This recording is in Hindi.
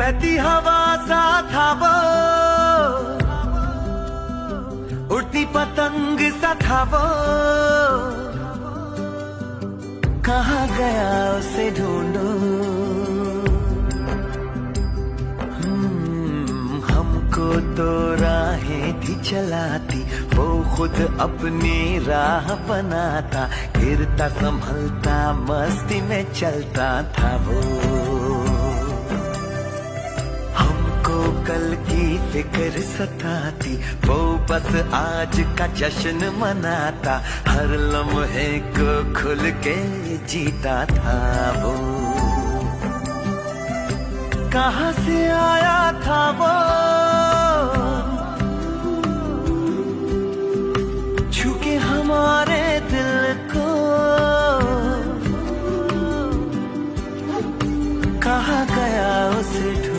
बहती हवा सा था वो उड़ती पतंग सा था वो कहा गया उसे ढूंढो? हम्म, हमको तो राहें थी चलाती। वो खुद अपनी राह बनाता। गिरता संभलता मस्ती में चलता था वो। को कल की फ़िक्र सताती, वो बस आज का जश्न मनाता, हर लम्हे को खुल के जीता था वो। कहा से आया था वो? छुके हमारे दिल को। कहा गया उसे